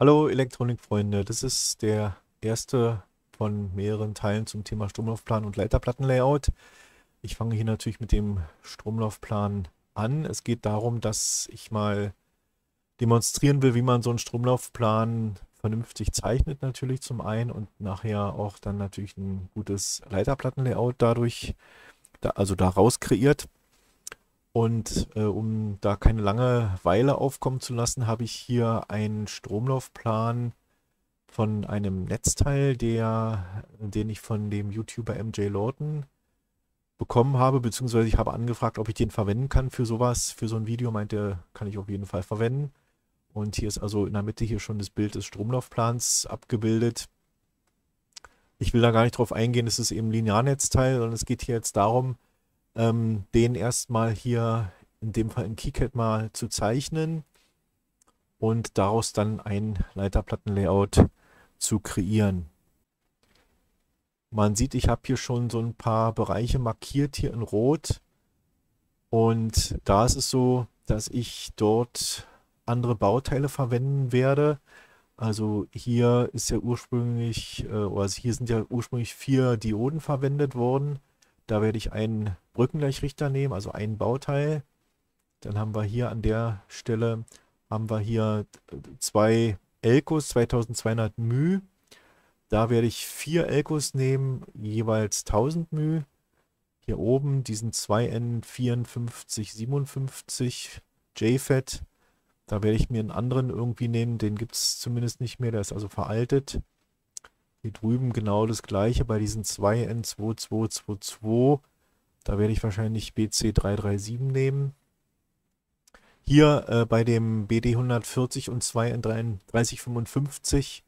Hallo Elektronikfreunde, das ist der erste von mehreren Teilen zum Thema Stromlaufplan und Leiterplattenlayout. Ich fange hier natürlich mit dem Stromlaufplan an. Es geht darum, dass ich mal demonstrieren will, wie man so einen Stromlaufplan vernünftig zeichnet natürlich zum einen und nachher auch dann natürlich ein gutes Leiterplattenlayout dadurch, da, also daraus kreiert. Und äh, um da keine Langeweile aufkommen zu lassen, habe ich hier einen Stromlaufplan von einem Netzteil, der, den ich von dem YouTuber MJ Lawton bekommen habe, beziehungsweise ich habe angefragt, ob ich den verwenden kann für sowas, für so ein Video, meinte, kann ich auf jeden Fall verwenden. Und hier ist also in der Mitte hier schon das Bild des Stromlaufplans abgebildet. Ich will da gar nicht drauf eingehen, es ist eben ein Linearnetzteil, sondern es geht hier jetzt darum, ähm, den erstmal hier in dem Fall in KiCad mal zu zeichnen und daraus dann ein Leiterplattenlayout zu kreieren. Man sieht, ich habe hier schon so ein paar Bereiche markiert hier in Rot und da ist es so, dass ich dort andere Bauteile verwenden werde. Also hier ist ja ursprünglich, also hier sind ja ursprünglich vier Dioden verwendet worden. Da werde ich einen Brückengleichrichter nehmen, also ein Bauteil. Dann haben wir hier an der Stelle, haben wir hier zwei Elkos 2200 μ. Da werde ich vier Elkos nehmen, jeweils 1000 μ. Hier oben diesen 2N5457 JFET da werde ich mir einen anderen irgendwie nehmen, den gibt es zumindest nicht mehr, der ist also veraltet. Hier drüben genau das gleiche bei diesen 2N2222. Da werde ich wahrscheinlich BC337 nehmen. Hier äh, bei dem BD140 und 2N3055,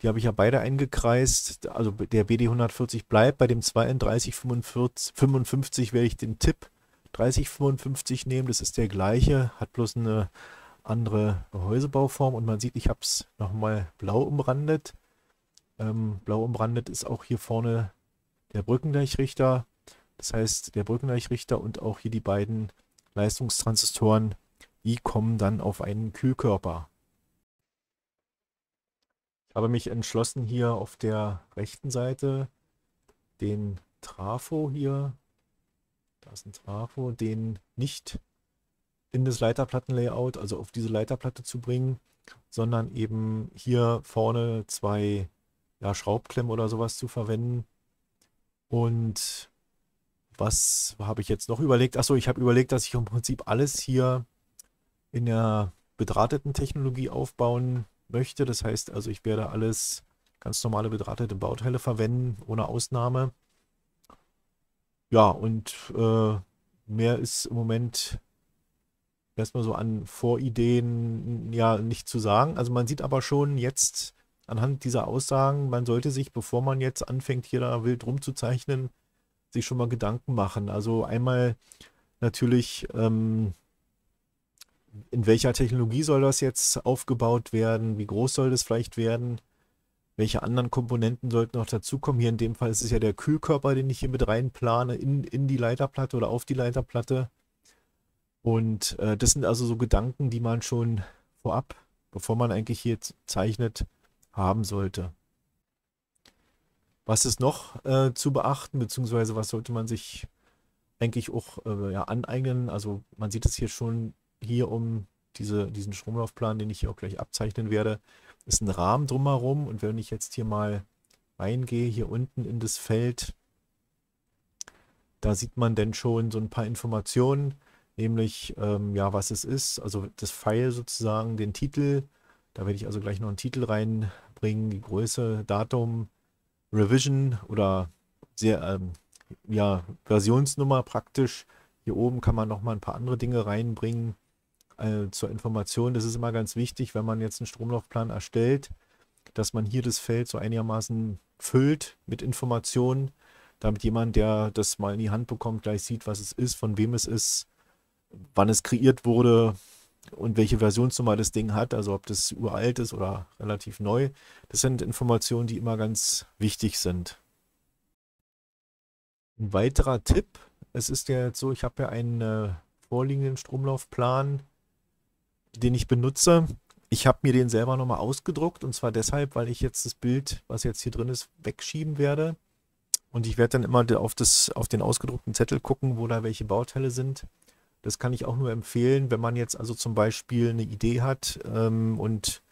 die habe ich ja beide eingekreist. Also der BD140 bleibt. Bei dem 2N3055 werde ich den Tipp 3055 nehmen. Das ist der gleiche, hat bloß eine andere Gehäusebauform und man sieht, ich habe es nochmal blau umrandet. Ähm, blau umrandet ist auch hier vorne der Brückengleichrichter. Das heißt, der Brückengleichrichter und auch hier die beiden Leistungstransistoren, die kommen dann auf einen Kühlkörper. Ich habe mich entschlossen, hier auf der rechten Seite den Trafo hier, da ist ein Trafo, den nicht in das Leiterplattenlayout, also auf diese Leiterplatte zu bringen, sondern eben hier vorne zwei ja, Schraubklemmen oder sowas zu verwenden. Und was habe ich jetzt noch überlegt? Achso, ich habe überlegt, dass ich im Prinzip alles hier in der bedrahteten Technologie aufbauen möchte. Das heißt also, ich werde alles ganz normale bedrahtete Bauteile verwenden, ohne Ausnahme. Ja, und äh, mehr ist im Moment erstmal so an Vorideen ja nicht zu sagen. Also man sieht aber schon jetzt anhand dieser Aussagen, man sollte sich, bevor man jetzt anfängt, hier da wild rumzuzeichnen, sich schon mal Gedanken machen. Also einmal natürlich, ähm, in welcher Technologie soll das jetzt aufgebaut werden? Wie groß soll das vielleicht werden? Welche anderen Komponenten sollten noch dazukommen? Hier in dem Fall ist es ja der Kühlkörper, den ich hier mit reinplane in, in die Leiterplatte oder auf die Leiterplatte. Und äh, das sind also so Gedanken, die man schon vorab, bevor man eigentlich hier zeichnet, haben sollte. Was ist noch äh, zu beachten, beziehungsweise was sollte man sich eigentlich auch äh, ja, aneignen? Also man sieht es hier schon hier um diese, diesen Stromlaufplan, den ich hier auch gleich abzeichnen werde, ist ein Rahmen drumherum. Und wenn ich jetzt hier mal reingehe, hier unten in das Feld, da sieht man dann schon so ein paar Informationen nämlich ähm, ja, was es ist, also das File sozusagen, den Titel. Da werde ich also gleich noch einen Titel reinbringen, die Größe, Datum, Revision oder sehr, ähm, ja, Versionsnummer praktisch. Hier oben kann man noch mal ein paar andere Dinge reinbringen äh, zur Information. Das ist immer ganz wichtig, wenn man jetzt einen Stromlaufplan erstellt, dass man hier das Feld so einigermaßen füllt mit Informationen, damit jemand, der das mal in die Hand bekommt, gleich sieht, was es ist, von wem es ist, wann es kreiert wurde und welche Versionsnummer das Ding hat, also ob das uralt ist oder relativ neu. Das sind Informationen, die immer ganz wichtig sind. Ein weiterer Tipp, es ist ja jetzt so, ich habe ja einen äh, vorliegenden Stromlaufplan, den ich benutze. ich habe mir den selber nochmal ausgedruckt und zwar deshalb, weil ich jetzt das Bild, was jetzt hier drin ist, wegschieben werde. Und ich werde dann immer auf, das, auf den ausgedruckten Zettel gucken, wo da welche Bauteile sind. Das kann ich auch nur empfehlen, wenn man jetzt also zum Beispiel eine Idee hat ähm, und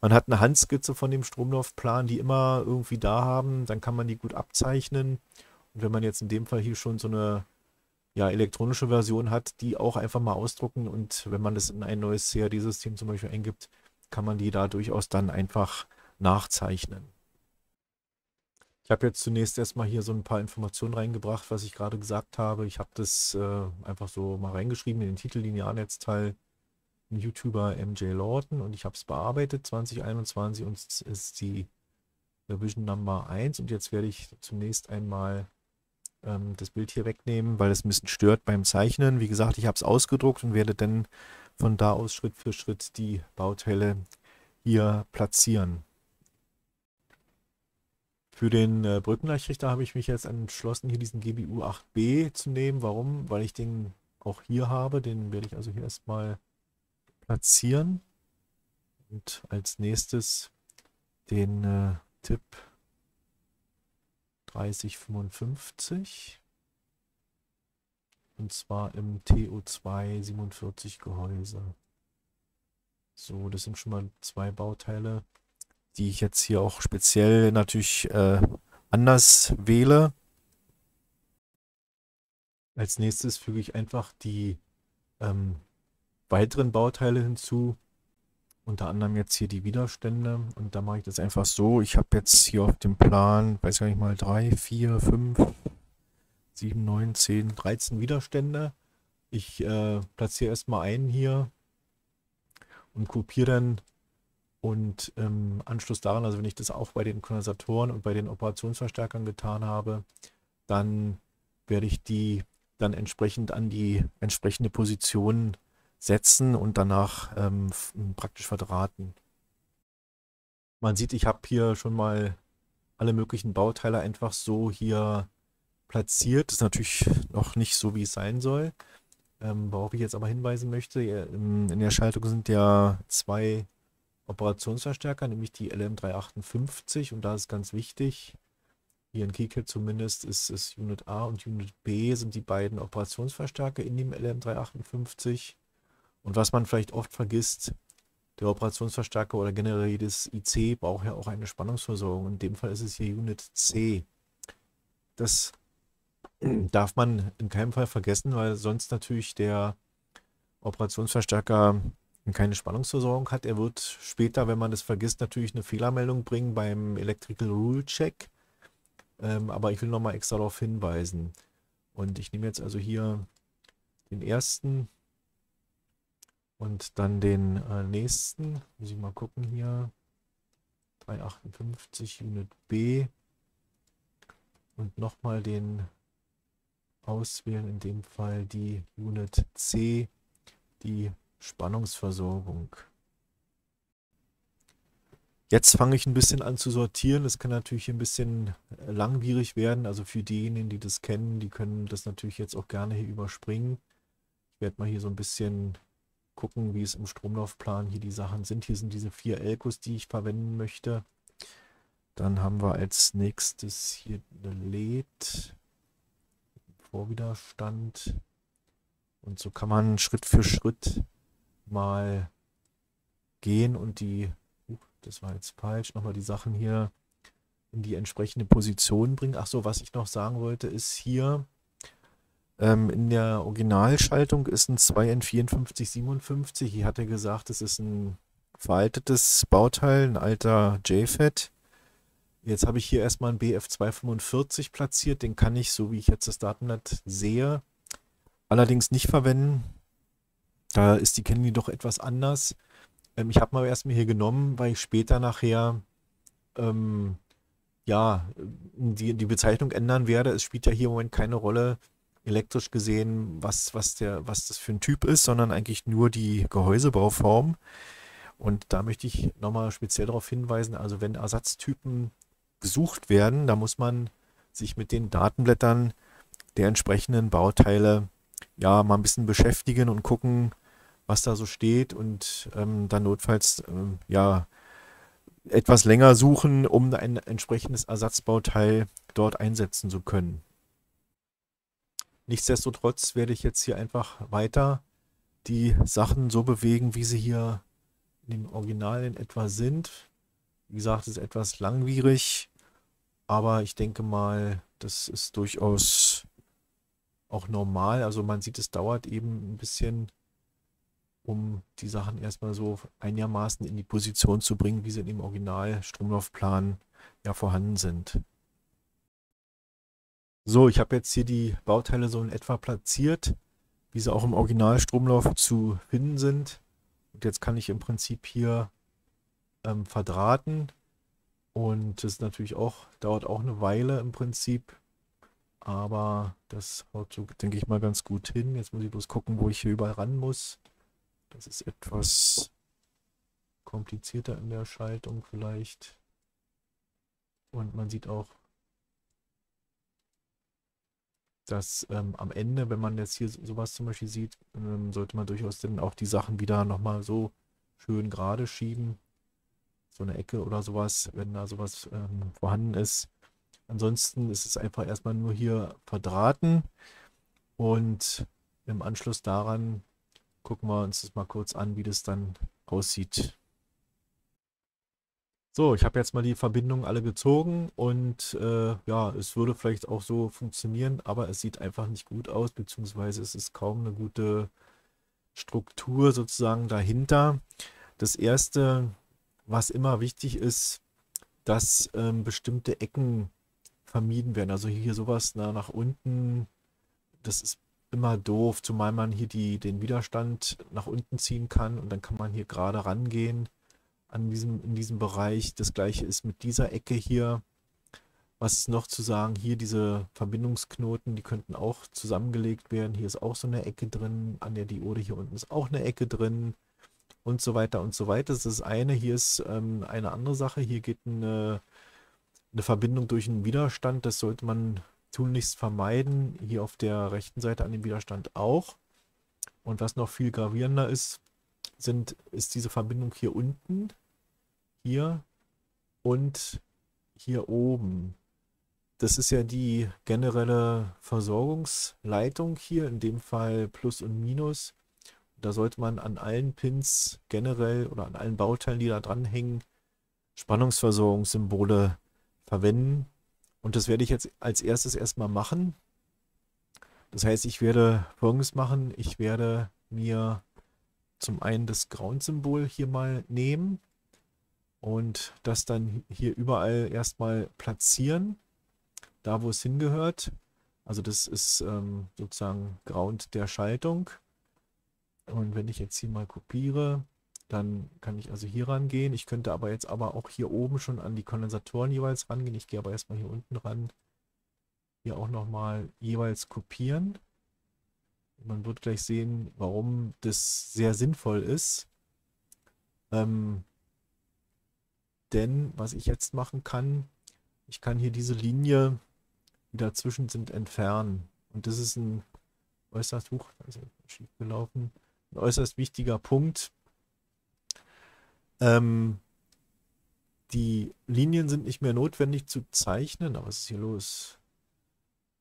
man hat eine Handskizze von dem Stromlaufplan, die immer irgendwie da haben, dann kann man die gut abzeichnen. Und wenn man jetzt in dem Fall hier schon so eine ja, elektronische Version hat, die auch einfach mal ausdrucken und wenn man das in ein neues CAD-System zum Beispiel eingibt, kann man die da durchaus dann einfach nachzeichnen. Ich habe jetzt zunächst erstmal hier so ein paar Informationen reingebracht, was ich gerade gesagt habe. Ich habe das äh, einfach so mal reingeschrieben in den Titel Linearnetzteil YouTuber MJ Lawton und ich habe es bearbeitet 2021 und es ist die Revision Number 1 und jetzt werde ich zunächst einmal ähm, das Bild hier wegnehmen, weil es ein bisschen stört beim Zeichnen. Wie gesagt, ich habe es ausgedruckt und werde dann von da aus Schritt für Schritt die Bauteile hier platzieren. Für den äh, Brückenleichtrichter habe ich mich jetzt entschlossen, hier diesen GBU 8b zu nehmen. Warum? Weil ich den auch hier habe. Den werde ich also hier erstmal platzieren. Und als nächstes den äh, Tipp 3055. Und zwar im TO2 47 Gehäuse. So, das sind schon mal zwei Bauteile, die ich jetzt hier auch speziell natürlich äh, anders wähle. Als nächstes füge ich einfach die ähm, weiteren Bauteile hinzu. Unter anderem jetzt hier die Widerstände. Und da mache ich das einfach so. Ich habe jetzt hier auf dem Plan, weiß gar nicht mal, 3, 4, 5, 7, 9, 10, 13 Widerstände. Ich äh, platziere erstmal einen hier und kopiere dann und im Anschluss daran, also wenn ich das auch bei den Kondensatoren und bei den Operationsverstärkern getan habe, dann werde ich die dann entsprechend an die entsprechende Position setzen und danach ähm, praktisch verdrahten. Man sieht, ich habe hier schon mal alle möglichen Bauteile einfach so hier platziert. Das ist natürlich noch nicht so, wie es sein soll. Ähm, worauf ich jetzt aber hinweisen möchte, in der Schaltung sind ja zwei Operationsverstärker, nämlich die LM358 und da ist ganz wichtig, hier in KiCad zumindest ist es Unit A und Unit B sind die beiden Operationsverstärker in dem LM358 und was man vielleicht oft vergisst, der Operationsverstärker oder generell jedes IC braucht ja auch eine Spannungsversorgung. In dem Fall ist es hier Unit C. Das darf man in keinem Fall vergessen, weil sonst natürlich der Operationsverstärker keine Spannungsversorgung hat. Er wird später, wenn man das vergisst, natürlich eine Fehlermeldung bringen beim Electrical Rule Check. Ähm, aber ich will nochmal extra darauf hinweisen. Und ich nehme jetzt also hier den ersten und dann den äh, nächsten, muss ich mal gucken hier, 358 Unit B. Und nochmal den auswählen, in dem Fall die Unit C, die Spannungsversorgung. Jetzt fange ich ein bisschen an zu sortieren. Das kann natürlich ein bisschen langwierig werden. Also für diejenigen, die das kennen, die können das natürlich jetzt auch gerne hier überspringen. Ich werde mal hier so ein bisschen gucken, wie es im Stromlaufplan hier die Sachen sind. Hier sind diese vier Elkos, die ich verwenden möchte. Dann haben wir als nächstes hier eine LED, Vorwiderstand. Und so kann man Schritt für Schritt mal gehen und die, das war jetzt falsch, nochmal die Sachen hier in die entsprechende Position bringen. Ach so, was ich noch sagen wollte, ist hier ähm, in der Originalschaltung ist ein 2N5457. Hier hat er gesagt, es ist ein veraltetes Bauteil, ein alter JFET. Jetzt habe ich hier erstmal einen BF245 platziert. Den kann ich, so wie ich jetzt das Datenblatt sehe, allerdings nicht verwenden. Da ist die Kennlinie doch etwas anders. Ähm, ich habe mal erstmal hier genommen, weil ich später nachher ähm, ja, die, die Bezeichnung ändern werde. Es spielt ja hier im Moment keine Rolle, elektrisch gesehen, was, was, der, was das für ein Typ ist, sondern eigentlich nur die Gehäusebauform. Und da möchte ich nochmal speziell darauf hinweisen, also wenn Ersatztypen gesucht werden, da muss man sich mit den Datenblättern der entsprechenden Bauteile ja mal ein bisschen beschäftigen und gucken, was da so steht und ähm, dann notfalls ähm, ja etwas länger suchen, um ein entsprechendes Ersatzbauteil dort einsetzen zu können. Nichtsdestotrotz werde ich jetzt hier einfach weiter die Sachen so bewegen, wie sie hier in dem Original in etwa sind. Wie gesagt, es ist etwas langwierig, aber ich denke mal, das ist durchaus auch normal. Also man sieht, es dauert eben ein bisschen, um die Sachen erstmal so einigermaßen in die Position zu bringen, wie sie in dem Original Stromlaufplan ja vorhanden sind. So, ich habe jetzt hier die Bauteile so in etwa platziert, wie sie auch im Original Stromlauf zu finden sind. Und jetzt kann ich im Prinzip hier ähm, verdrahten. Und das natürlich auch, dauert auch eine Weile im Prinzip. Aber das haut so, denke ich mal, ganz gut hin. Jetzt muss ich bloß gucken, wo ich hier überall ran muss. Das ist etwas komplizierter in der Schaltung vielleicht. Und man sieht auch, dass ähm, am Ende, wenn man jetzt hier sowas zum Beispiel sieht, ähm, sollte man durchaus dann auch die Sachen wieder nochmal so schön gerade schieben. So eine Ecke oder sowas, wenn da sowas ähm, vorhanden ist. Ansonsten ist es einfach erstmal nur hier verdrahten und im Anschluss daran gucken wir uns das mal kurz an, wie das dann aussieht. So, ich habe jetzt mal die Verbindungen alle gezogen und äh, ja, es würde vielleicht auch so funktionieren, aber es sieht einfach nicht gut aus, beziehungsweise es ist kaum eine gute Struktur sozusagen dahinter. Das erste, was immer wichtig ist, dass ähm, bestimmte Ecken vermieden werden. Also hier sowas na, nach unten, das ist immer doof, zumal man hier die, den Widerstand nach unten ziehen kann und dann kann man hier gerade rangehen an diesem, in diesem Bereich. Das gleiche ist mit dieser Ecke hier. Was ist noch zu sagen? Hier diese Verbindungsknoten, die könnten auch zusammengelegt werden. Hier ist auch so eine Ecke drin. An der Diode hier unten ist auch eine Ecke drin. Und so weiter und so weiter. Das ist eine. Hier ist ähm, eine andere Sache. Hier geht eine, eine Verbindung durch einen Widerstand. Das sollte man tunlichst vermeiden. Hier auf der rechten Seite an dem Widerstand auch. Und was noch viel gravierender ist, sind, ist diese Verbindung hier unten, hier und hier oben. Das ist ja die generelle Versorgungsleitung hier, in dem Fall Plus und Minus. Da sollte man an allen Pins generell oder an allen Bauteilen, die da dran hängen, Spannungsversorgungssymbole verwenden. Und das werde ich jetzt als erstes erstmal machen. Das heißt, ich werde folgendes machen. Ich werde mir zum einen das Ground-Symbol hier mal nehmen und das dann hier überall erstmal platzieren, da wo es hingehört. Also das ist ähm, sozusagen Ground der Schaltung. Und wenn ich jetzt hier mal kopiere, dann kann ich also hier rangehen. Ich könnte aber jetzt aber auch hier oben schon an die Kondensatoren jeweils rangehen. Ich gehe aber erstmal hier unten ran. Hier auch nochmal jeweils kopieren. Man wird gleich sehen, warum das sehr sinnvoll ist. Ähm, denn was ich jetzt machen kann, ich kann hier diese Linie, die dazwischen sind, entfernen. Und das ist ein äußerst, hoch, also schief gelaufen, ein äußerst wichtiger Punkt. Ähm, die Linien sind nicht mehr notwendig zu zeichnen. Aber was ist hier los?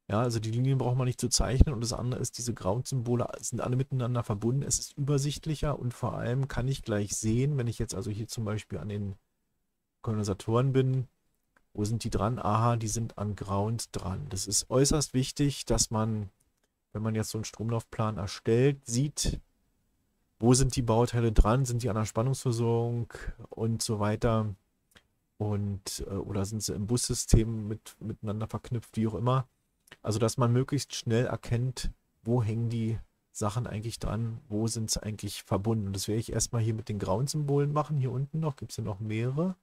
Ja, also die Linien braucht man nicht zu zeichnen und das andere ist, diese Ground-Symbole sind alle miteinander verbunden. Es ist übersichtlicher und vor allem kann ich gleich sehen, wenn ich jetzt also hier zum Beispiel an den Kondensatoren bin, wo sind die dran? Aha, die sind an Ground dran. Das ist äußerst wichtig, dass man, wenn man jetzt so einen Stromlaufplan erstellt, sieht, wo sind die Bauteile dran, sind die an der Spannungsversorgung und so weiter und äh, oder sind sie im Bussystem mit, miteinander verknüpft, wie auch immer. Also, dass man möglichst schnell erkennt, wo hängen die Sachen eigentlich dran, wo sind sie eigentlich verbunden. Und das werde ich erstmal hier mit den grauen Symbolen machen. Hier unten noch gibt es ja noch mehrere.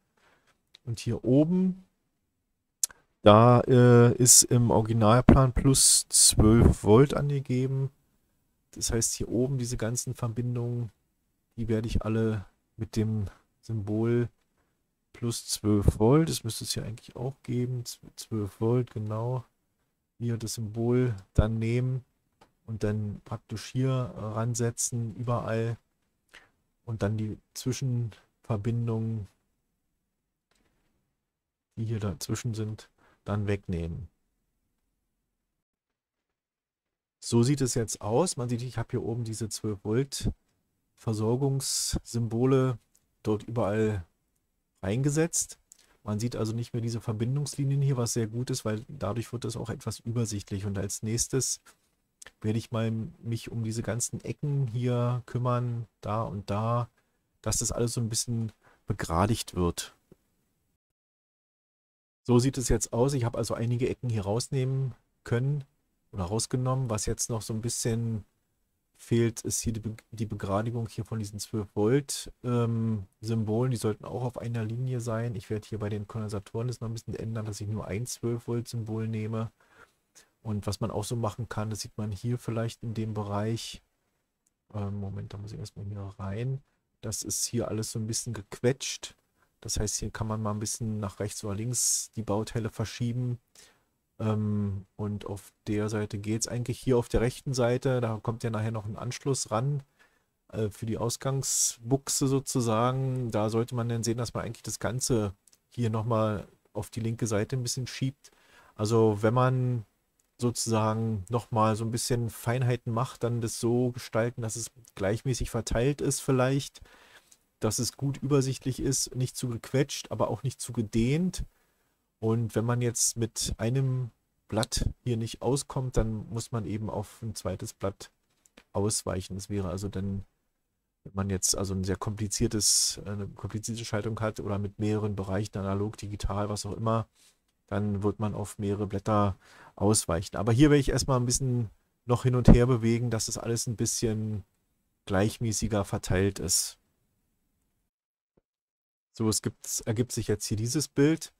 Und hier oben, da äh, ist im Originalplan plus 12 Volt angegeben. Das heißt, hier oben diese ganzen Verbindungen, die werde ich alle mit dem Symbol plus 12 Volt, das müsste es ja eigentlich auch geben, 12 Volt, genau. Hier das Symbol dann nehmen und dann praktisch hier ransetzen, überall. Und dann die Zwischenverbindungen, die hier dazwischen sind, dann wegnehmen. So sieht es jetzt aus. Man sieht, ich habe hier oben diese 12 Volt Versorgungssymbole dort überall reingesetzt. Man sieht also nicht mehr diese Verbindungslinien hier, was sehr gut ist, weil dadurch wird das auch etwas übersichtlich. Und als nächstes werde ich mal mich um diese ganzen Ecken hier kümmern, da und da, dass das alles so ein bisschen begradigt wird. So sieht es jetzt aus. Ich habe also einige Ecken hier rausnehmen können oder rausgenommen. Was jetzt noch so ein bisschen fehlt, ist hier die, Be die Begradigung hier von diesen 12 Volt ähm, Symbolen. Die sollten auch auf einer Linie sein. Ich werde hier bei den Kondensatoren das noch ein bisschen ändern, dass ich nur ein 12 Volt Symbol nehme. Und was man auch so machen kann, das sieht man hier vielleicht in dem Bereich. Ähm, Moment, da muss ich erstmal hier rein. Das ist hier alles so ein bisschen gequetscht. Das heißt, hier kann man mal ein bisschen nach rechts oder links die Bauteile verschieben. Ähm, und auf der Seite geht es eigentlich. Hier auf der rechten Seite, da kommt ja nachher noch ein Anschluss ran äh, für die Ausgangsbuchse sozusagen. Da sollte man dann sehen, dass man eigentlich das Ganze hier nochmal auf die linke Seite ein bisschen schiebt. Also wenn man sozusagen nochmal so ein bisschen Feinheiten macht, dann das so gestalten, dass es gleichmäßig verteilt ist vielleicht, dass es gut übersichtlich ist, nicht zu gequetscht, aber auch nicht zu gedehnt. Und wenn man jetzt mit einem Blatt hier nicht auskommt, dann muss man eben auf ein zweites Blatt ausweichen. Das wäre also dann, wenn man jetzt also ein sehr kompliziertes, eine komplizierte Schaltung hat oder mit mehreren Bereichen, analog, digital, was auch immer, dann wird man auf mehrere Blätter ausweichen. Aber hier werde ich erstmal ein bisschen noch hin und her bewegen, dass das alles ein bisschen gleichmäßiger verteilt ist. So, es gibt, ergibt sich jetzt hier dieses Bild.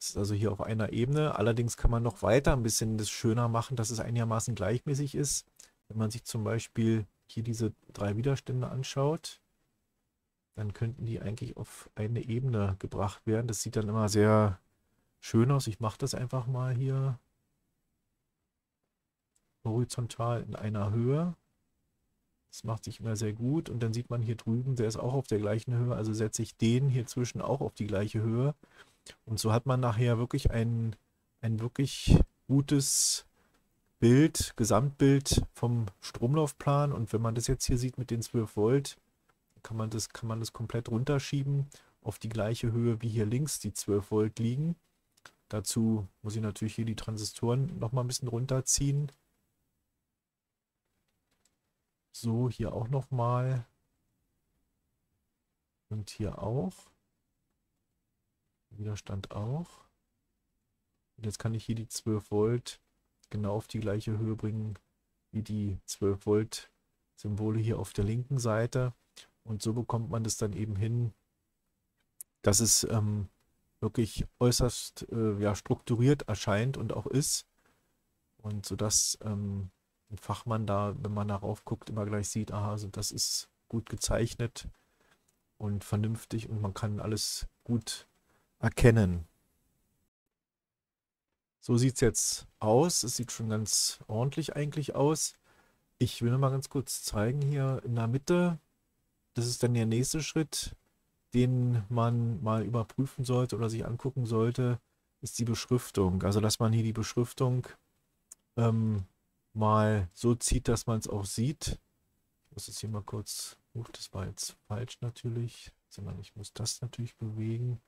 Es ist also hier auf einer Ebene. Allerdings kann man noch weiter ein bisschen das schöner machen, dass es einigermaßen gleichmäßig ist. Wenn man sich zum Beispiel hier diese drei Widerstände anschaut, dann könnten die eigentlich auf eine Ebene gebracht werden. Das sieht dann immer sehr schön aus. Ich mache das einfach mal hier horizontal in einer Höhe. Das macht sich immer sehr gut. Und dann sieht man hier drüben, der ist auch auf der gleichen Höhe. Also setze ich den hier zwischen auch auf die gleiche Höhe. Und so hat man nachher wirklich ein, ein wirklich gutes Bild, Gesamtbild vom Stromlaufplan. Und wenn man das jetzt hier sieht mit den 12 Volt, kann man das, kann man das komplett runterschieben auf die gleiche Höhe wie hier links die 12 Volt liegen. Dazu muss ich natürlich hier die Transistoren noch mal ein bisschen runterziehen. So, hier auch noch mal. Und hier auch. Widerstand auch. Und jetzt kann ich hier die 12 Volt genau auf die gleiche Höhe bringen wie die 12 Volt Symbole hier auf der linken Seite. Und so bekommt man das dann eben hin, dass es ähm, wirklich äußerst äh, ja, strukturiert erscheint und auch ist. Und so dass ähm, ein Fachmann da, wenn man darauf guckt, immer gleich sieht, aha, also das ist gut gezeichnet und vernünftig und man kann alles gut erkennen. So sieht es jetzt aus. Es sieht schon ganz ordentlich eigentlich aus. Ich will mal ganz kurz zeigen hier in der Mitte. Das ist dann der nächste Schritt den man mal überprüfen sollte oder sich angucken sollte, ist die Beschriftung. Also dass man hier die Beschriftung ähm, mal so zieht, dass man es auch sieht. Ich muss jetzt hier mal kurz, uh, das war jetzt falsch natürlich, sondern ich muss das natürlich bewegen.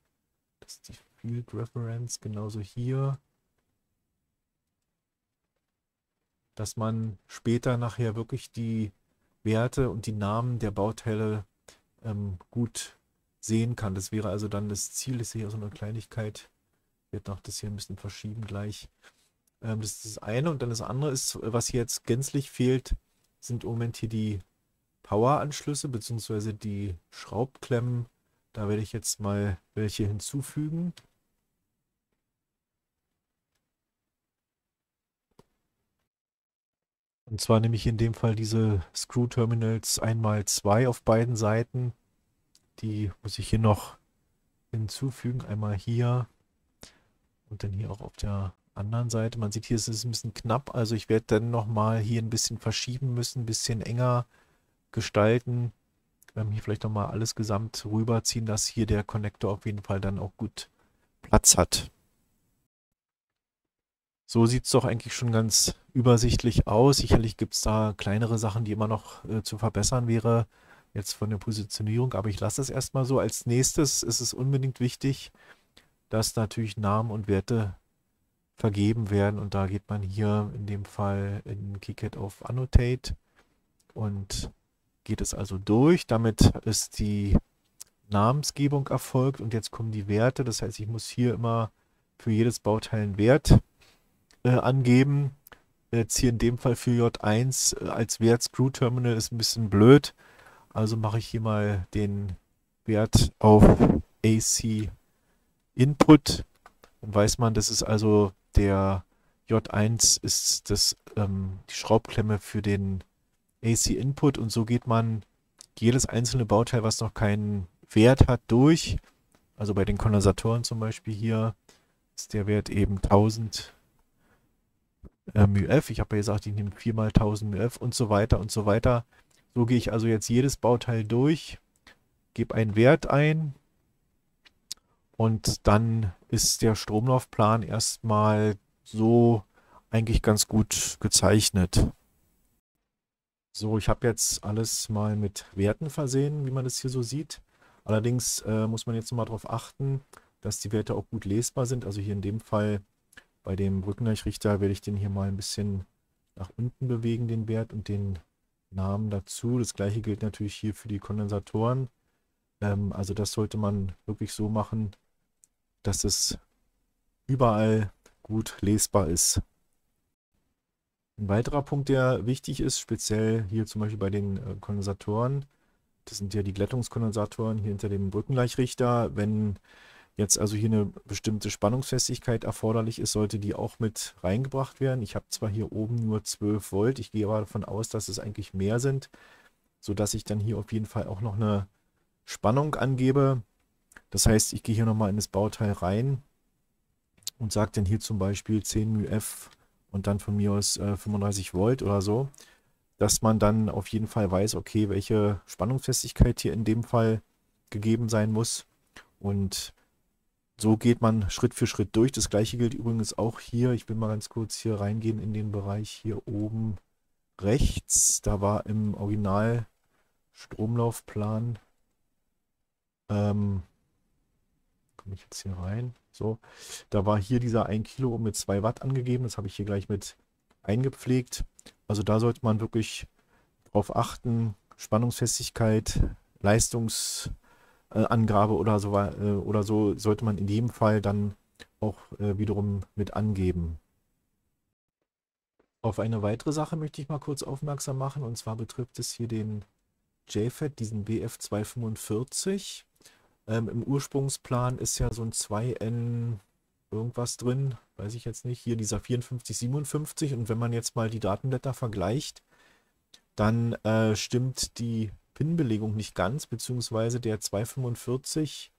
Das ist die Field Reference, genauso hier. Dass man später nachher wirklich die Werte und die Namen der Bauteile ähm, gut sehen kann. Das wäre also dann das Ziel. Das ist hier so eine Kleinigkeit. Ich werde noch das hier ein bisschen verschieben gleich. Ähm, das ist das eine. Und dann das andere ist, was hier jetzt gänzlich fehlt, sind im Moment hier die Power-Anschlüsse bzw. die Schraubklemmen. Da werde ich jetzt mal welche hinzufügen. Und zwar nehme ich in dem Fall diese Screw Terminals einmal zwei auf beiden Seiten. Die muss ich hier noch hinzufügen. Einmal hier und dann hier auch auf der anderen Seite. Man sieht, hier ist es ein bisschen knapp. Also ich werde dann nochmal hier ein bisschen verschieben müssen, ein bisschen enger gestalten, ähm, hier vielleicht nochmal alles gesamt rüberziehen, dass hier der Connector auf jeden Fall dann auch gut Platz hat. So sieht es doch eigentlich schon ganz übersichtlich aus. Sicherlich gibt es da kleinere Sachen, die immer noch äh, zu verbessern wäre, jetzt von der Positionierung, aber ich lasse es erstmal so. Als nächstes ist es unbedingt wichtig, dass natürlich Namen und Werte vergeben werden und da geht man hier in dem Fall in KiCad auf Annotate und geht es also durch. Damit ist die Namensgebung erfolgt und jetzt kommen die Werte. Das heißt, ich muss hier immer für jedes Bauteil einen Wert äh, angeben. Jetzt hier in dem Fall für J1 äh, als Wert Screw Terminal ist ein bisschen blöd. Also mache ich hier mal den Wert auf AC Input. Dann weiß man, das ist also der J1 ist das, ähm, die Schraubklemme für den AC Input und so geht man jedes einzelne Bauteil, was noch keinen Wert hat, durch. Also bei den Kondensatoren zum Beispiel hier ist der Wert eben 1000 äh, μF. Ich habe ja gesagt, ich nehme 4 mal 1000 μF und so weiter und so weiter. So gehe ich also jetzt jedes Bauteil durch, gebe einen Wert ein und dann ist der Stromlaufplan erstmal so eigentlich ganz gut gezeichnet. So, ich habe jetzt alles mal mit Werten versehen, wie man das hier so sieht. Allerdings äh, muss man jetzt mal darauf achten, dass die Werte auch gut lesbar sind. Also hier in dem Fall bei dem Brückengleichrichter werde ich den hier mal ein bisschen nach unten bewegen, den Wert und den Namen dazu. Das gleiche gilt natürlich hier für die Kondensatoren. Ähm, also das sollte man wirklich so machen, dass es überall gut lesbar ist. Ein weiterer Punkt, der wichtig ist, speziell hier zum Beispiel bei den äh, Kondensatoren, das sind ja die Glättungskondensatoren hier hinter dem Brückengleichrichter, wenn jetzt also hier eine bestimmte Spannungsfestigkeit erforderlich ist, sollte die auch mit reingebracht werden. Ich habe zwar hier oben nur 12 Volt, ich gehe aber davon aus, dass es eigentlich mehr sind, sodass ich dann hier auf jeden Fall auch noch eine Spannung angebe. Das heißt, ich gehe hier nochmal in das Bauteil rein und sage dann hier zum Beispiel 10 μF und dann von mir aus äh, 35 Volt oder so, dass man dann auf jeden Fall weiß, okay, welche Spannungsfestigkeit hier in dem Fall gegeben sein muss. Und so geht man Schritt für Schritt durch. Das gleiche gilt übrigens auch hier. Ich will mal ganz kurz hier reingehen in den Bereich hier oben rechts. Da war im Original Stromlaufplan. Ähm, komme ich jetzt hier rein? So, da war hier dieser 1 Kilo mit 2 Watt angegeben. Das habe ich hier gleich mit eingepflegt. Also da sollte man wirklich darauf achten. Spannungsfestigkeit, Leistungs äh, Angabe oder so, äh, oder so sollte man in jedem Fall dann auch äh, wiederum mit angeben. Auf eine weitere Sache möchte ich mal kurz aufmerksam machen und zwar betrifft es hier den JFET, diesen BF245. Ähm, Im Ursprungsplan ist ja so ein 2N irgendwas drin, weiß ich jetzt nicht. Hier dieser 5457 und wenn man jetzt mal die Datenblätter vergleicht, dann äh, stimmt die Pin-Belegung nicht ganz, beziehungsweise der 245,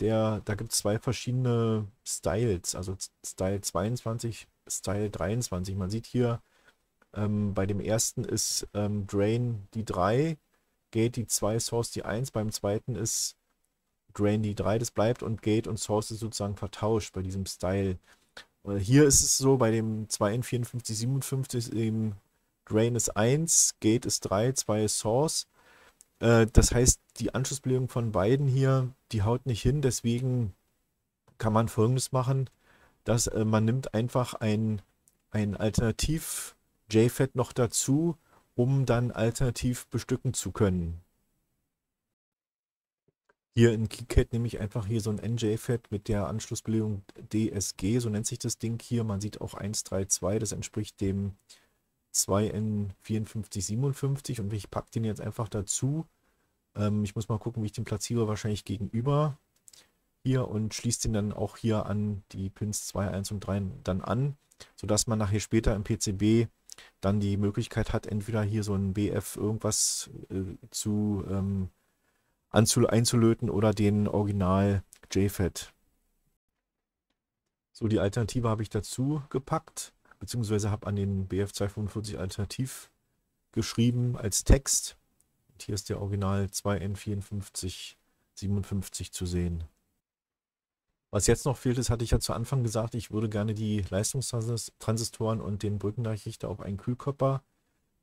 der, da gibt es zwei verschiedene Styles, also Style 22, Style 23. Man sieht hier, ähm, bei dem ersten ist ähm, Drain die 3, Gate die 2, Source die 1, beim zweiten ist Drain die 3, das bleibt und Gate und Source ist sozusagen vertauscht bei diesem Style. Äh, hier ist es so, bei dem 2N5457 ist eben Drain ist 1, Gate ist 3, 2 ist Source. Äh, das heißt, die Anschlussbelegung von beiden hier, die haut nicht hin. Deswegen kann man folgendes machen, dass äh, man nimmt einfach ein, ein Alternativ JFET noch dazu, um dann alternativ bestücken zu können. Hier in KiCad nehme ich einfach hier so ein NJFET mit der Anschlussbelegung DSG, so nennt sich das Ding hier. Man sieht auch 132, das entspricht dem 2N5457 und ich packe den jetzt einfach dazu. Ähm, ich muss mal gucken, wie ich den platziere, wahrscheinlich gegenüber hier und schließe den dann auch hier an die Pins 2, 1 und 3 dann an, sodass man nachher später im PCB dann die Möglichkeit hat, entweder hier so ein BF irgendwas äh, zu ähm, einzulöten oder den Original JFET. So, die Alternative habe ich dazu gepackt, beziehungsweise habe an den BF245 Alternativ geschrieben als Text. Und hier ist der Original 2N5457 zu sehen. Was jetzt noch fehlt, ist, hatte ich ja zu Anfang gesagt, ich würde gerne die Leistungstransistoren und den Brückennachrichter auf einen Kühlkörper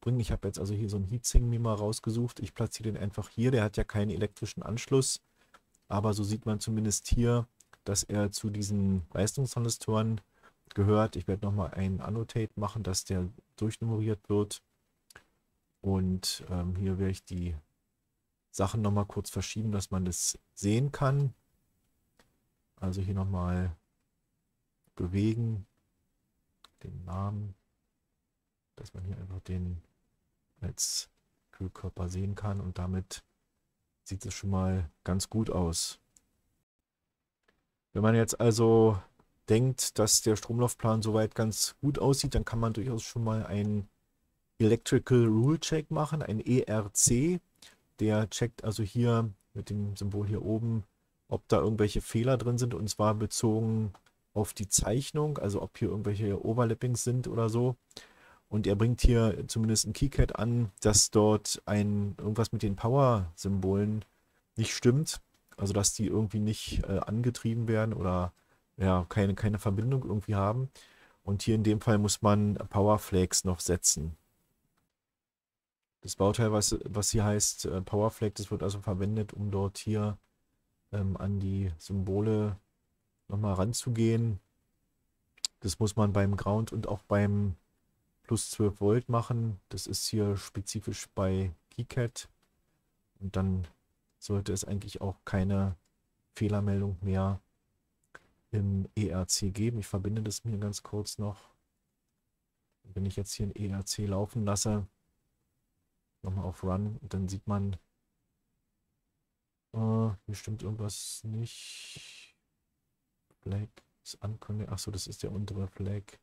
bringen. Ich habe jetzt also hier so einen Heatsink mir mal rausgesucht. Ich platziere den einfach hier. Der hat ja keinen elektrischen Anschluss. Aber so sieht man zumindest hier, dass er zu diesen Leistungstransistoren gehört. Ich werde nochmal ein Annotate machen, dass der durchnummeriert wird. Und ähm, hier werde ich die Sachen nochmal kurz verschieben, dass man das sehen kann. Also hier nochmal bewegen, den Namen, dass man hier einfach den als Kühlkörper sehen kann und damit sieht es schon mal ganz gut aus. Wenn man jetzt also denkt, dass der Stromlaufplan soweit ganz gut aussieht, dann kann man durchaus schon mal einen Electrical Rule Check machen, ein ERC. Der checkt also hier mit dem Symbol hier oben ob da irgendwelche Fehler drin sind und zwar bezogen auf die Zeichnung, also ob hier irgendwelche Overlappings sind oder so. Und er bringt hier zumindest ein KeyCat an, dass dort ein irgendwas mit den Power-Symbolen nicht stimmt. Also dass die irgendwie nicht äh, angetrieben werden oder ja, keine, keine Verbindung irgendwie haben. Und hier in dem Fall muss man Power Flakes noch setzen. Das Bauteil, was, was hier heißt äh, Power Flake, das wird also verwendet, um dort hier ähm, an die Symbole nochmal ranzugehen. Das muss man beim Ground und auch beim plus 12 Volt machen. Das ist hier spezifisch bei KeyCat. Und dann sollte es eigentlich auch keine Fehlermeldung mehr im ERC geben. Ich verbinde das mir ganz kurz noch. Wenn ich jetzt hier ein ERC laufen lasse, nochmal auf Run, dann sieht man, Uh, hier stimmt irgendwas nicht. Flag ist ankündigen. Achso, das ist der untere Flag.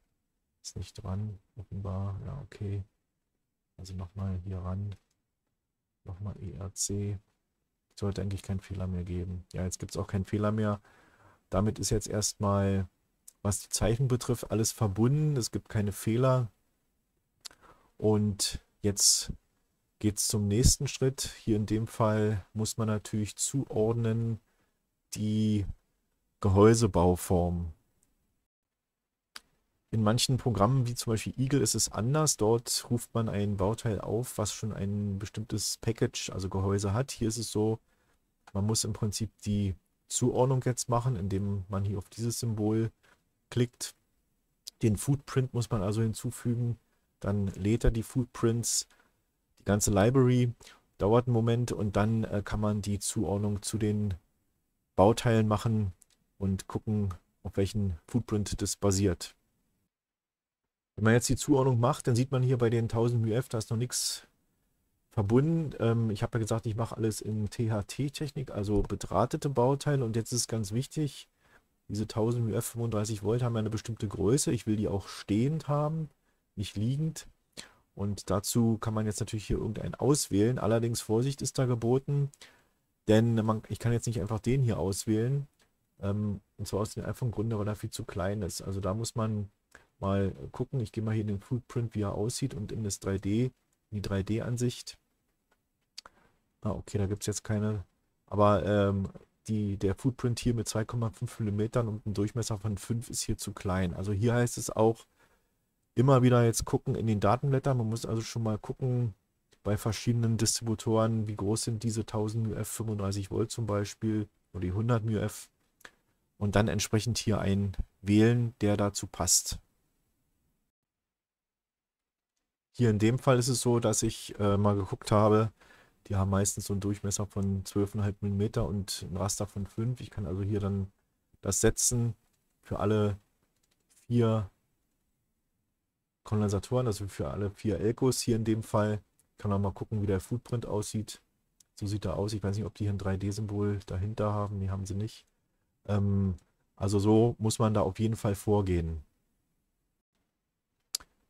Ist nicht dran, offenbar. Ja, okay. Also nochmal hier ran. Nochmal ERC. Sollte eigentlich keinen Fehler mehr geben. Ja, jetzt gibt es auch keinen Fehler mehr. Damit ist jetzt erstmal, was die Zeichen betrifft, alles verbunden. Es gibt keine Fehler. Und jetzt geht es zum nächsten Schritt. Hier in dem Fall muss man natürlich zuordnen die Gehäusebauform. In manchen Programmen, wie zum Beispiel Eagle, ist es anders. Dort ruft man ein Bauteil auf, was schon ein bestimmtes Package, also Gehäuse hat. Hier ist es so, man muss im Prinzip die Zuordnung jetzt machen, indem man hier auf dieses Symbol klickt. Den Footprint muss man also hinzufügen. Dann lädt er die Footprints ganze Library dauert einen Moment und dann äh, kann man die Zuordnung zu den Bauteilen machen und gucken, auf welchen Footprint das basiert. Wenn man jetzt die Zuordnung macht, dann sieht man hier bei den 1000 μF, da ist noch nichts verbunden. Ähm, ich habe ja gesagt, ich mache alles in THT-Technik, also bedrahtete Bauteile. Und jetzt ist ganz wichtig, diese 1000 μF 35 Volt haben eine bestimmte Größe. Ich will die auch stehend haben, nicht liegend. Und dazu kann man jetzt natürlich hier irgendeinen auswählen. Allerdings Vorsicht ist da geboten, denn man, ich kann jetzt nicht einfach den hier auswählen. Ähm, und zwar aus dem einfachen Grunde, weil er viel zu klein ist. Also da muss man mal gucken. Ich gehe mal hier in den Footprint, wie er aussieht und in das 3D, in die 3D-Ansicht. Ah, okay, da gibt es jetzt keine. Aber ähm, die, der Footprint hier mit 2,5 mm und einem Durchmesser von 5 ist hier zu klein. Also hier heißt es auch, immer wieder jetzt gucken in den Datenblättern. Man muss also schon mal gucken bei verschiedenen Distributoren, wie groß sind diese 1000 μF 35 Volt zum Beispiel oder die 100 μF und dann entsprechend hier einen wählen, der dazu passt. Hier in dem Fall ist es so, dass ich äh, mal geguckt habe, die haben meistens so einen Durchmesser von 12,5 mm und ein Raster von 5. Ich kann also hier dann das setzen für alle vier Kondensatoren, also für alle vier Elkos hier in dem Fall. Kann man mal gucken, wie der Footprint aussieht. So sieht er aus. Ich weiß nicht, ob die hier ein 3D-Symbol dahinter haben. Nee, haben sie nicht. Ähm, also so muss man da auf jeden Fall vorgehen.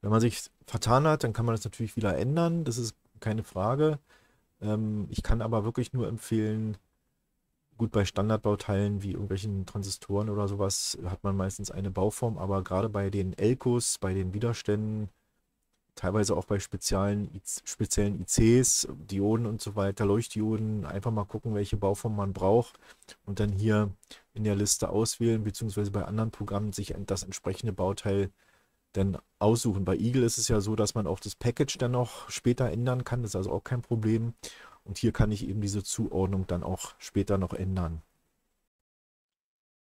Wenn man sich vertan hat, dann kann man das natürlich wieder ändern. Das ist keine Frage. Ähm, ich kann aber wirklich nur empfehlen, Gut, bei Standardbauteilen wie irgendwelchen Transistoren oder sowas hat man meistens eine Bauform, aber gerade bei den Elkos, bei den Widerständen, teilweise auch bei speziellen, speziellen ICs, Dioden und so weiter, Leuchtdioden, einfach mal gucken, welche Bauform man braucht und dann hier in der Liste auswählen, beziehungsweise bei anderen Programmen sich das entsprechende Bauteil dann aussuchen. Bei Eagle ist es ja so, dass man auch das Package dann noch später ändern kann, das ist also auch kein Problem. Und hier kann ich eben diese Zuordnung dann auch später noch ändern.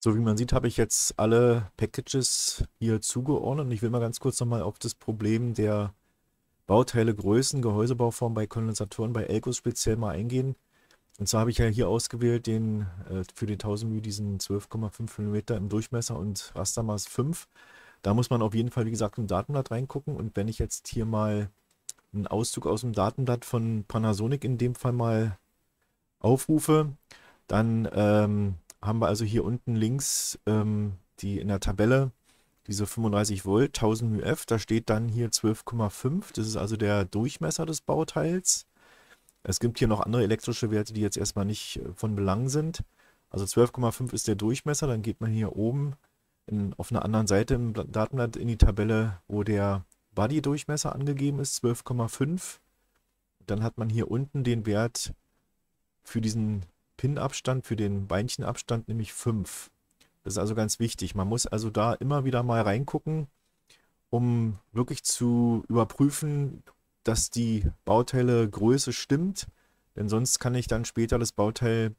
So wie man sieht, habe ich jetzt alle Packages hier zugeordnet. Und ich will mal ganz kurz nochmal auf das Problem der Bauteile, Größen, Gehäusebauform bei Kondensatoren, bei Elkos speziell mal eingehen. Und zwar habe ich ja hier ausgewählt den äh, für den 1000 μ diesen 12,5 mm im Durchmesser und Rastermaß 5. Da muss man auf jeden Fall, wie gesagt, im Datenblatt reingucken. Und wenn ich jetzt hier mal einen Auszug aus dem Datenblatt von Panasonic in dem Fall mal aufrufe, dann ähm, haben wir also hier unten links ähm, die in der Tabelle diese 35 Volt, 1000 μF, da steht dann hier 12,5, das ist also der Durchmesser des Bauteils. Es gibt hier noch andere elektrische Werte, die jetzt erstmal nicht von Belang sind. Also 12,5 ist der Durchmesser, dann geht man hier oben in, auf einer anderen Seite im Datenblatt in die Tabelle, wo der Body-Durchmesser angegeben ist, 12,5. Dann hat man hier unten den Wert für diesen Pin-Abstand, für den Beinchenabstand, nämlich 5. Das ist also ganz wichtig. Man muss also da immer wieder mal reingucken, um wirklich zu überprüfen, dass die Bauteile Größe stimmt. Denn sonst kann ich dann später das Bauteil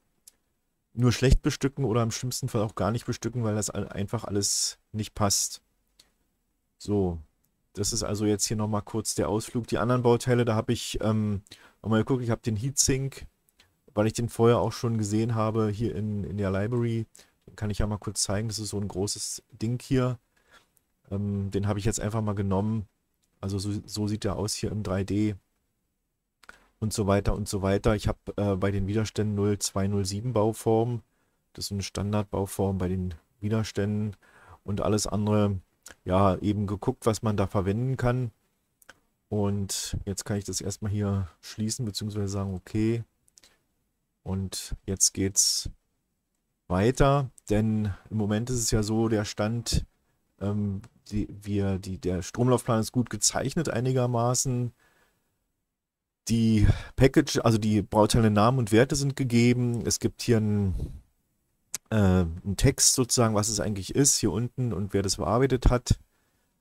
nur schlecht bestücken oder im schlimmsten Fall auch gar nicht bestücken, weil das einfach alles nicht passt. So, das ist also jetzt hier nochmal kurz der Ausflug. Die anderen Bauteile, da habe ich ähm, nochmal geguckt, ich habe den Heatsink, weil ich den vorher auch schon gesehen habe, hier in, in der Library. Den kann ich ja mal kurz zeigen, das ist so ein großes Ding hier. Ähm, den habe ich jetzt einfach mal genommen. Also so, so sieht der aus hier im 3D und so weiter und so weiter. Ich habe äh, bei den Widerständen 0207 Bauform, das ist eine Standardbauform bei den Widerständen und alles andere, ja, eben geguckt, was man da verwenden kann. Und jetzt kann ich das erstmal hier schließen, beziehungsweise sagen, okay. Und jetzt geht's weiter, denn im Moment ist es ja so, der Stand, ähm, die, wir, die, der Stromlaufplan ist gut gezeichnet einigermaßen. Die Package, also die Bauteile Namen und Werte sind gegeben. Es gibt hier einen, äh, einen Text sozusagen, was es eigentlich ist, hier unten und wer das bearbeitet hat.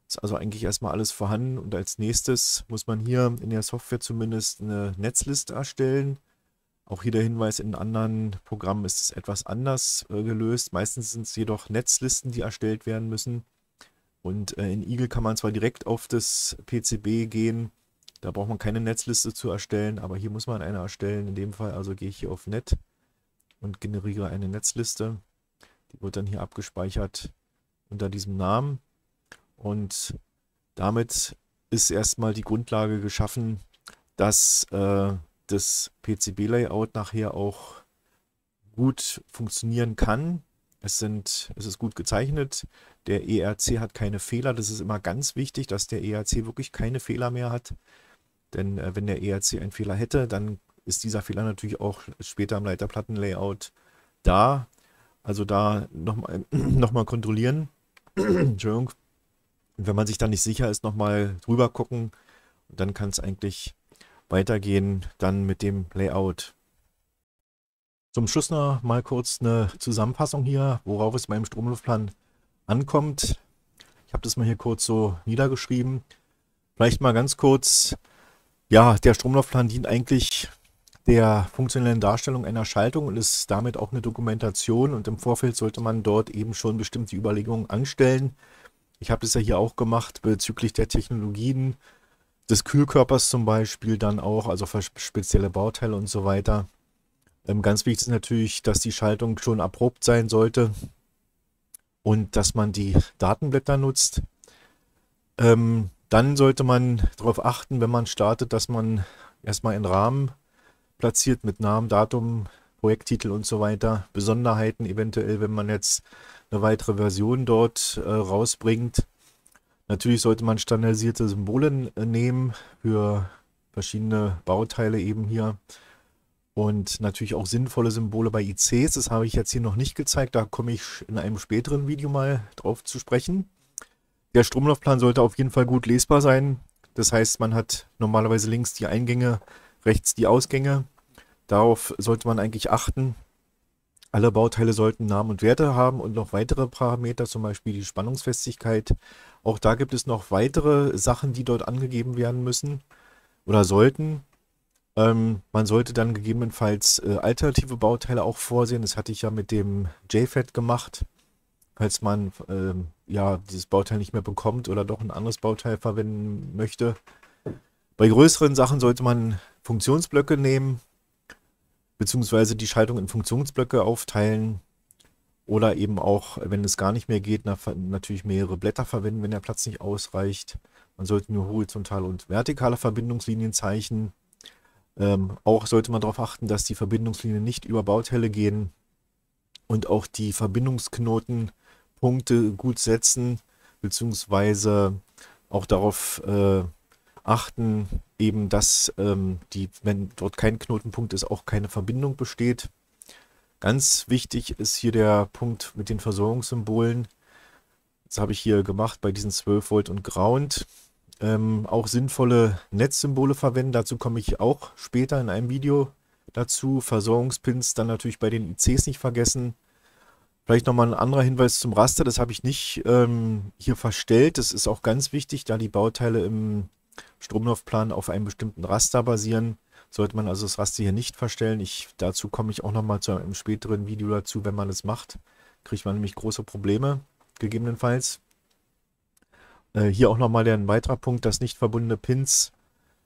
Ist also eigentlich erstmal alles vorhanden und als nächstes muss man hier in der Software zumindest eine Netzliste erstellen. Auch hier der Hinweis, in anderen Programmen ist es etwas anders äh, gelöst. Meistens sind es jedoch Netzlisten, die erstellt werden müssen. Und äh, in Eagle kann man zwar direkt auf das PCB gehen, da braucht man keine Netzliste zu erstellen, aber hier muss man eine erstellen. In dem Fall also gehe ich hier auf Net und generiere eine Netzliste. Die wird dann hier abgespeichert unter diesem Namen. Und damit ist erstmal die Grundlage geschaffen, dass äh, das PCB-Layout nachher auch gut funktionieren kann. Es, sind, es ist gut gezeichnet. Der ERC hat keine Fehler. Das ist immer ganz wichtig, dass der ERC wirklich keine Fehler mehr hat. Denn äh, wenn der ERC einen Fehler hätte, dann ist dieser Fehler natürlich auch später im Leiterplattenlayout da. Also da nochmal noch mal kontrollieren. Entschuldigung. Und wenn man sich dann nicht sicher ist, nochmal drüber gucken. Und dann kann es eigentlich weitergehen dann mit dem Layout. Zum Schluss noch mal kurz eine Zusammenfassung hier, worauf es beim Stromluftplan ankommt. Ich habe das mal hier kurz so niedergeschrieben. Vielleicht mal ganz kurz ja, der Stromlaufplan dient eigentlich der funktionellen Darstellung einer Schaltung und ist damit auch eine Dokumentation und im Vorfeld sollte man dort eben schon bestimmte Überlegungen anstellen. Ich habe das ja hier auch gemacht bezüglich der Technologien des Kühlkörpers zum Beispiel dann auch, also für spezielle Bauteile und so weiter. Ähm, ganz wichtig ist natürlich, dass die Schaltung schon abrupt sein sollte und dass man die Datenblätter nutzt. Ähm, dann sollte man darauf achten, wenn man startet, dass man erstmal einen Rahmen platziert mit Namen, Datum, Projekttitel und so weiter. Besonderheiten eventuell, wenn man jetzt eine weitere Version dort äh, rausbringt. Natürlich sollte man standardisierte Symbole äh, nehmen für verschiedene Bauteile eben hier. Und natürlich auch sinnvolle Symbole bei ICs. Das habe ich jetzt hier noch nicht gezeigt. Da komme ich in einem späteren Video mal drauf zu sprechen. Der Stromlaufplan sollte auf jeden Fall gut lesbar sein. Das heißt, man hat normalerweise links die Eingänge, rechts die Ausgänge. Darauf sollte man eigentlich achten. Alle Bauteile sollten Namen und Werte haben und noch weitere Parameter, zum Beispiel die Spannungsfestigkeit. Auch da gibt es noch weitere Sachen, die dort angegeben werden müssen oder sollten. Ähm, man sollte dann gegebenenfalls äh, alternative Bauteile auch vorsehen. Das hatte ich ja mit dem JFET gemacht. Falls man ähm, ja dieses Bauteil nicht mehr bekommt oder doch ein anderes Bauteil verwenden möchte. Bei größeren Sachen sollte man Funktionsblöcke nehmen, beziehungsweise die Schaltung in Funktionsblöcke aufteilen. Oder eben auch, wenn es gar nicht mehr geht, natürlich mehrere Blätter verwenden, wenn der Platz nicht ausreicht. Man sollte nur horizontale und vertikale Verbindungslinien zeichnen. Ähm, auch sollte man darauf achten, dass die Verbindungslinien nicht über Bauteile gehen und auch die Verbindungsknotenpunkte gut setzen, beziehungsweise auch darauf äh, achten, eben, dass ähm, die, wenn dort kein Knotenpunkt ist, auch keine Verbindung besteht. Ganz wichtig ist hier der Punkt mit den Versorgungssymbolen. Das habe ich hier gemacht bei diesen 12 Volt und Ground ähm, auch sinnvolle Netzsymbole verwenden. Dazu komme ich auch später in einem Video dazu. Versorgungspins dann natürlich bei den ICs nicht vergessen. Vielleicht nochmal ein anderer Hinweis zum Raster, das habe ich nicht ähm, hier verstellt. Das ist auch ganz wichtig, da die Bauteile im Stromlaufplan auf einem bestimmten Raster basieren. Sollte man also das Raster hier nicht verstellen. Ich, dazu komme ich auch nochmal zu einem späteren Video dazu. Wenn man das macht, kriegt man nämlich große Probleme, gegebenenfalls. Äh, hier auch nochmal ein weiterer Punkt, dass nicht verbundene Pins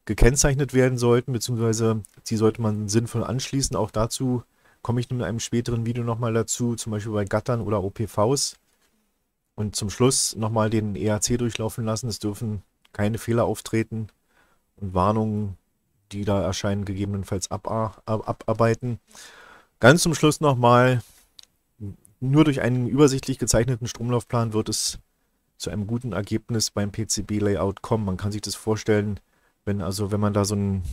gekennzeichnet werden sollten, beziehungsweise die sollte man sinnvoll anschließen. Auch dazu komme ich in einem späteren Video nochmal dazu, zum Beispiel bei Gattern oder OPVs. Und zum Schluss nochmal den ERC durchlaufen lassen. Es dürfen keine Fehler auftreten und Warnungen, die da erscheinen, gegebenenfalls abarbeiten. Ganz zum Schluss nochmal, nur durch einen übersichtlich gezeichneten Stromlaufplan wird es zu einem guten Ergebnis beim PCB-Layout kommen. Man kann sich das vorstellen, wenn also wenn man da so einen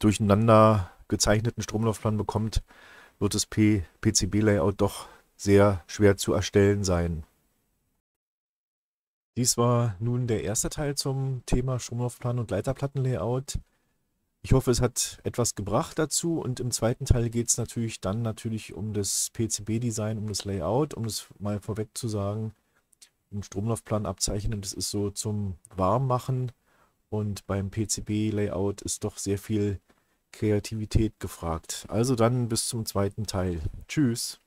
durcheinander gezeichneten Stromlaufplan bekommt, wird das PCB-Layout doch sehr schwer zu erstellen sein. Dies war nun der erste Teil zum Thema Stromlaufplan und Leiterplattenlayout. Ich hoffe, es hat etwas gebracht dazu und im zweiten Teil geht es natürlich dann natürlich um das PCB-Design, um das Layout, um es mal vorweg zu sagen einen Stromlaufplan abzeichnen. Das ist so zum Warmmachen. Und beim PCB-Layout ist doch sehr viel Kreativität gefragt. Also dann bis zum zweiten Teil. Tschüss.